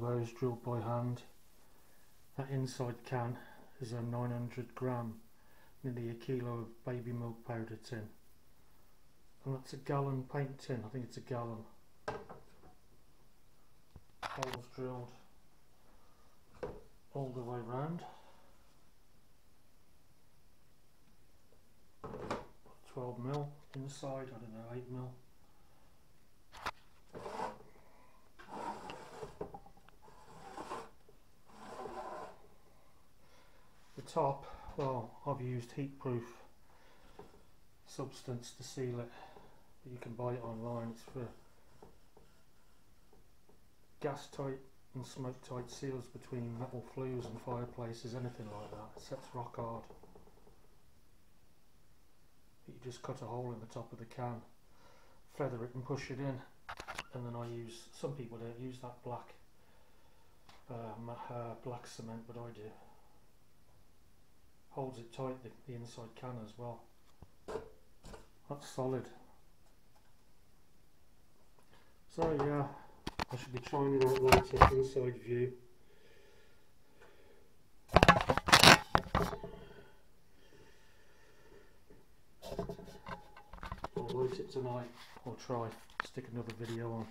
those drilled by hand. That inside can is a 900 gram, nearly a kilo of baby milk powder tin. And that's a gallon paint tin, I think it's a gallon. Holes drilled all the way round. 12 mil inside, I don't know, 8 mil. The top, well, I've used heat proof substance to seal it, but you can buy it online. It's for gas tight and smoke tight seals between metal flues and fireplaces, anything like that. It sets rock hard. You just cut a hole in the top of the can, feather it and push it in, and then I use, some people don't use that black um, uh, black cement, but I do. Holds it tight, the, the inside can as well. That's solid. So yeah, I should be trying out later, inside view. I'll light it tonight, or try, stick another video on.